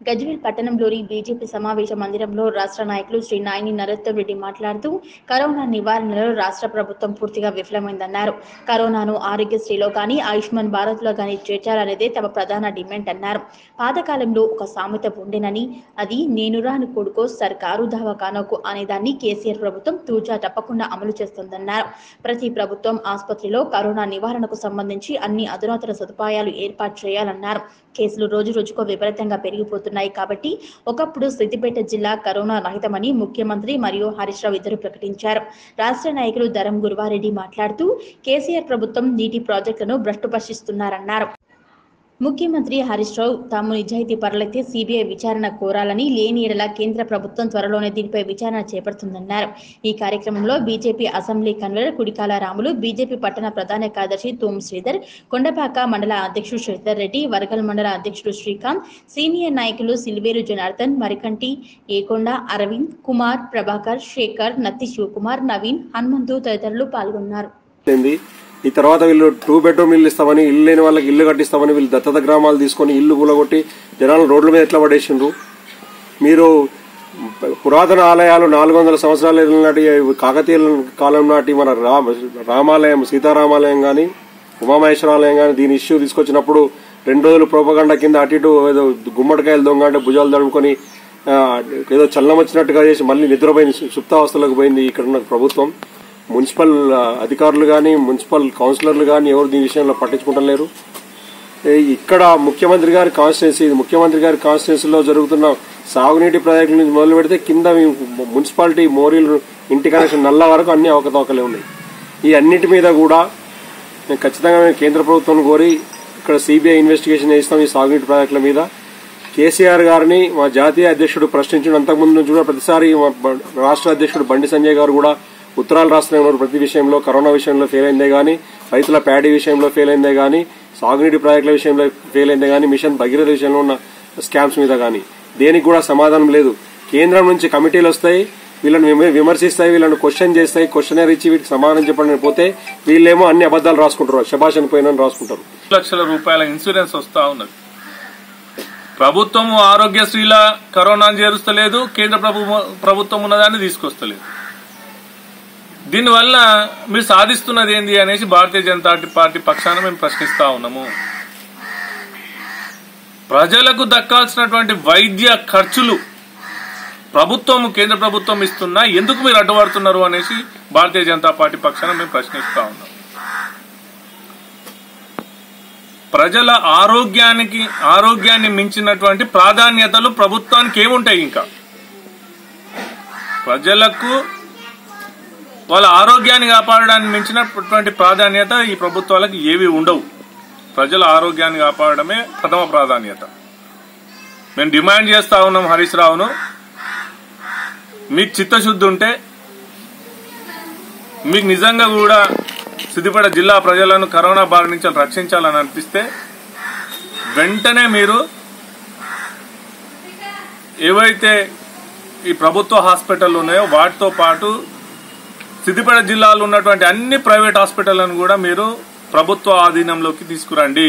గజ్వేల్ పట్టణంలోని బీజేపీ సమావేశ మందిరంలో రాష్ట్ర నాయకులు శ్రీ నాయని నరోత్తం రెడ్డి మాట్లాడుతూ కరోనా నివారణలో రాష్ట్ర ప్రభుత్వం పూర్తిగా విఫలమైందన్నారు. కరోనాను ఆరోగ్యశ్రీలో కానీ ఆయుష్మాన్ భారత్లో కానీ చేర్చాలనేదే తమ ప్రధాన డిమాండ్ అన్నారు. పాతకాలంలో ఒక సామెత ఉండేనని అది నేను రాని కొడుకో సర్కారు దవాఖానకు అనేదాన్ని కేసీఆర్ ప్రభుత్వం తూచా తప్పకుండా అమలు చేస్తుందన్నారు. ప్రతి ప్రభుత్వం ఆసుపత్రిలో కరోనా నివారణకు సంబంధించి అన్ని అధునాతన సదుపాయాలు ఏర్పాటు చేయాలన్నారు. కేసులు రోజు రోజుకో విపరీతంగా పెరిగిపోతున్నాయి. కాబట్టి ఒకప్పుడు సిద్దిపేట జిల్లా కరోనా రహితమని ముఖ్యమంత్రి మరియు హరీష్ రావు ఇద్దరు ప్రకటించారు. రాష్ట్ర నాయకులు ధరం గురువారెడ్డి మాట్లాడుతూ కేసీఆర్ ప్రభుత్వం నీటి ప్రాజెక్టులను భ్రష్టుపరిస్తున్నారన్నారు ముఖ్యమంత్రి హరీష్ రావు తాము నిజాయితీ పరులైతే సిబిఐ విచారణ కోరాలని లేని ఎడల కేంద్ర ప్రభుత్వం త్వరలోనే దీనిపై విచారణ చేపడుతుందన్నారు. ఈ కార్యక్రమంలో BJP assembly convener Kudikala Ramulu BJP పట్టణ ప్రధాన కార్యదర్శి తూమ్ శ్రీధర్ కొండపాక మండల అధ్యక్షుడు శ్రీధర్ రెడ్డి వరగల్ మండల అధ్యక్షుడు శ్రీకాంత్ సీనియర్ నాయకులు సిల్వేరు జనార్దన్ మరికంటి ఏకొండ అరవింద్ కుమార్ ప్రభాకర్ శేఖర్ నత్తి శివకుమార్ నవీన్ హనుమంతు తదితరులు పాల్గొన్నారు. ఈ తర్వాత వీళ్ళు టూ బెడ్రూమ్ ఇల్లు ఇస్తామని ఇల్లు లేని వాళ్ళకి ఇల్లు కట్టిస్తామని వీళ్ళు దత్తత గ్రామాలు తీసుకొని ఇల్లు కూలగొట్టి జనాలు రోడ్ల మీద ఎట్లా పడేసిండ్రు? మీరు పురాతన ఆలయాలు నాలుగు వందల సంవత్సరాల నాటి కాకతీయుల కాలం నాటి మన రామ రామాలయం సీతారామాలయం కానీ ఉమామహేశ్వరాలయం కానీ దీని ఇష్యూ తీసుకొచ్చినప్పుడు రెండు రోజులు ప్రోపగండ కింద అటు ఇటు ఏదో గుమ్మడికాయలు దొంగ అంటే భుజాలు తడుముకొని ఏదో చల్లం వచ్చినట్టుగా చేసి మళ్ళీ నిద్రపోయింది సుప్తావస్థలకు పోయింది ఇక్కడ ఉన్న ప్రభుత్వం. మున్సిపల్ అధికారులు కానీ మున్సిపల్ కౌన్సిలర్లు కానీ ఎవరు దీని విషయంలో పట్టించుకుంటలేరు ఇక్కడ ముఖ్యమంత్రి గారి కాన్స్టిట్యున్సీ ఇది ముఖ్యమంత్రి గారి కాన్స్టిట్యున్సీలో జరుగుతున్న సాగునీటి ప్రాజెక్టుల నుంచి మొదలు పెడితే కింద మీ మున్సిపాలిటీ మోరీలు ఇంటి కనెక్షన్ నల్ల వరకు అన్ని అవకతవకలే ఉన్నాయి. ఈ అన్నిటి మీద కూడా నేను ఖచ్చితంగా మేము కేంద్ర ప్రభుత్వం కోరి ఇక్కడ సిబిఐ ఇన్వెస్టిగేషన్ చేస్తాం ఈ సాగునీటి ప్రాజెక్టుల మీద. కేసీఆర్ గారిని మా జాతీయ అధ్యక్షుడు ప్రశ్నించిన అంతకుముందు నుంచి కూడా ప్రతిసారి మా రాష్ట్ర అధ్యక్షుడు బండి సంజయ్ గారు కూడా ఉత్తరాలు రాస్తూనే ఉన్నారు ప్రతి విషయంలో కరోనా విషయంలో ఫెయిల్ అయిందే గానీ రైతుల ప్యాడీ విషయంలో ఫెయిల్ అయిందే గానీ సాగునీటి ప్రాజెక్టుల విషయంలో ఫెయిల్ అయిందే గానీ మిషన్ భగీరథ విషయంలో ఉన్న స్కామ్స్ మీద గానీ దేనికి కూడా సమాధానం లేదు. కేంద్రం నుంచి కమిటీలు వస్తాయి వీళ్ళని విమ- విమర్శిస్తాయి వీళ్ళని క్వశ్చన్ చేస్తాయి క్వశ్చనర్ ఇచ్చి వీటికి సమాధానం చెప్పండి పోతే వీళ్ళేమో అన్ని అబద్దాలు రాసుకుంటారు. శభాషణ పోయిన రాసుకుంటారు. లక్షల రూపాయల ఇన్సూరెన్స్ వస్తా ఉన్నది. ప్రభుత్వం ఆరోగ్యశ్రీల కరోనాను చేరుస్తలేదు కేంద్ర ప్రభుత్వం ఉన్నదాన్ని తీసుకొస్తలేదు. దీనివల్ల మీరు సాధిస్తున్నది ఏంది అనేసి భారతీయ జనతా పార్టీ పక్షాన మేము ప్రశ్నిస్తా ఉన్నాము. ప్రజలకు దక్కాల్సినటువంటి వైద్య ఖర్చులు ప్రభుత్వం కేంద్ర ప్రభుత్వం ఇస్తున్నా ఎందుకు మీరు అడ్డుపడుతున్నారు అనేసి భారతీయ జనతా పార్టీ పక్షాన మేము ప్రశ్నిస్తా ఉన్నాం. ప్రజల ఆరోగ్యానికి ఆరోగ్యాన్ని మించినటువంటి ప్రాధాన్యతలు ప్రభుత్వానికి ఏముంటాయి ఇంకా? ప్రజలకు వాళ్ళ ఆరోగ్యాన్ని కాపాడడానికి మించినటువంటి ప్రాధాన్యత ఈ ప్రభుత్వాలకు ఏవి ఉండవు. ప్రజల ఆరోగ్యాన్ని కాపాడడమే ప్రథమ ప్రాధాన్యత. మేము డిమాండ్ చేస్తా ఉన్నాం హరీష్ రావును. మీకు చిత్తశుద్ధి ఉంటే మీకు నిజంగా కూడా సిద్దిపేట జిల్లా ప్రజలను కరోనా బారి నుంచి రక్షించాలని అనిపిస్తే వెంటనే మీరు ఏవైతే ఈ ప్రభుత్వ హాస్పిటల్ ఉన్నాయో వాటితో పాటు సిద్దిపేట జిల్లాలో ఉన్నటువంటి అన్ని ప్రైవేట్ హాస్పిటళ్ళను కూడా మీరు ప్రభుత్వ ఆధీనంలోకి తీసుకురండి.